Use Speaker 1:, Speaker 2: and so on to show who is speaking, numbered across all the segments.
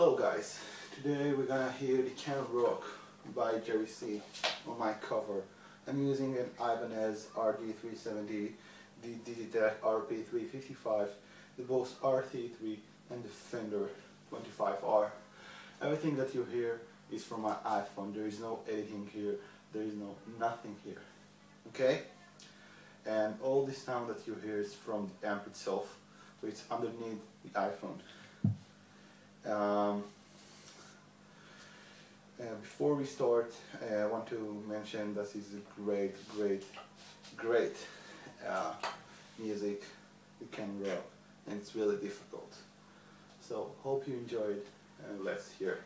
Speaker 1: Hello guys, today we're gonna hear the Canon Rock by Jerry C on my cover. I'm using an Ibanez RD370, the Digitech RP355, the Boss RT3 and the Fender 25R. Everything that you hear is from my iPhone, there is no editing here, there is no nothing here, okay? And all the sound that you hear is from the amp itself, so it's underneath the iPhone. Um, uh, before we start, uh, I want to mention that this is great, great, great uh, music you can rock, and it's really difficult. So hope you enjoyed, and let's hear.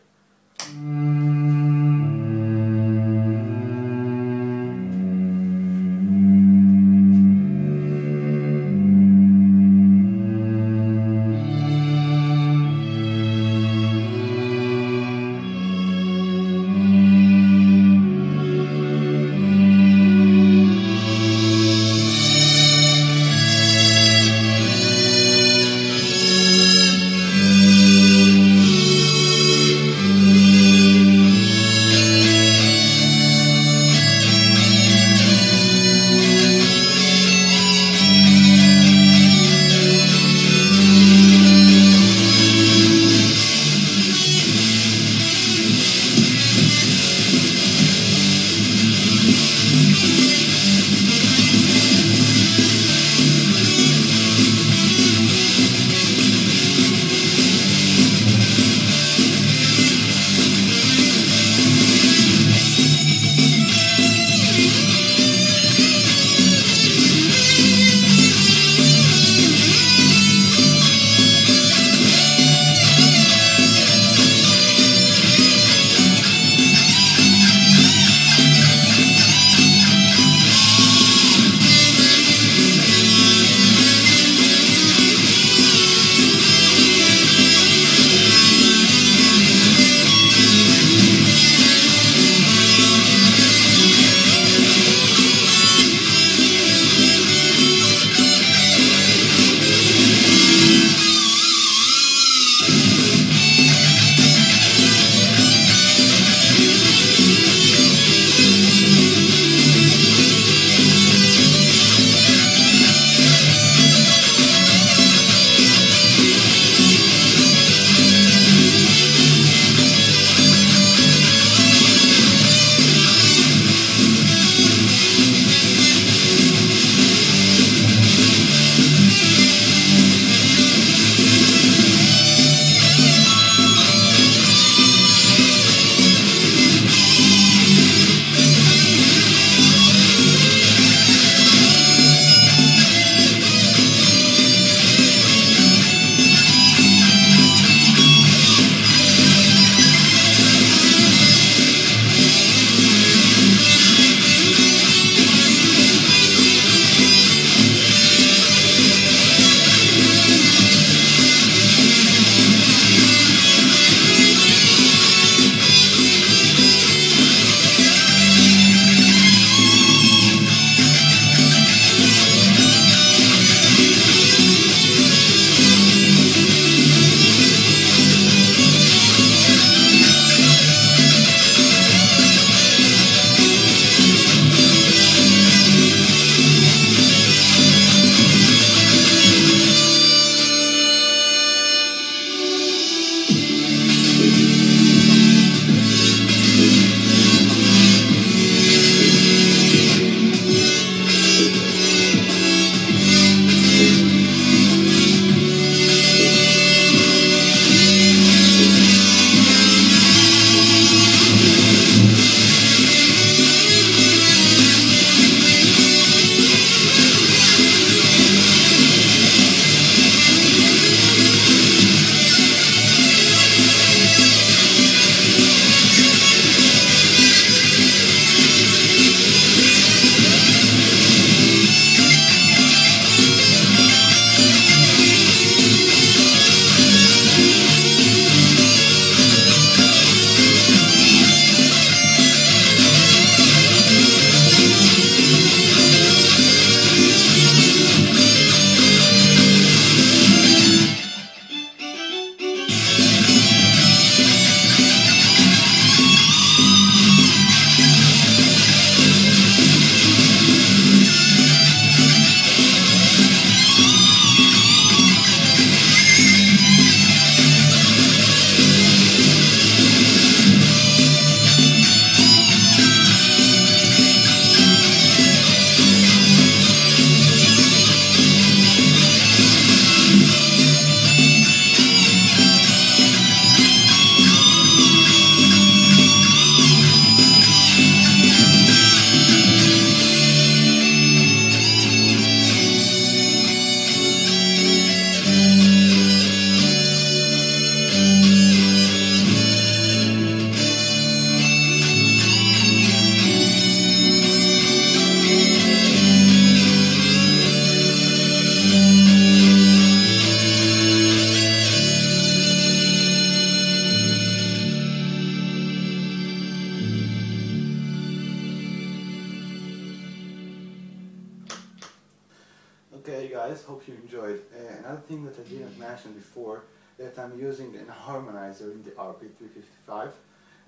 Speaker 1: Guys, hope you enjoyed. Uh, another thing that I didn't mention before, that I'm using an harmonizer in the RP355,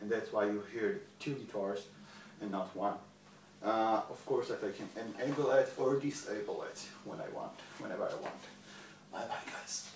Speaker 1: and that's why you hear two guitars and not one. Uh, of course that I can enable it or disable it when I want, whenever I want. Bye bye guys.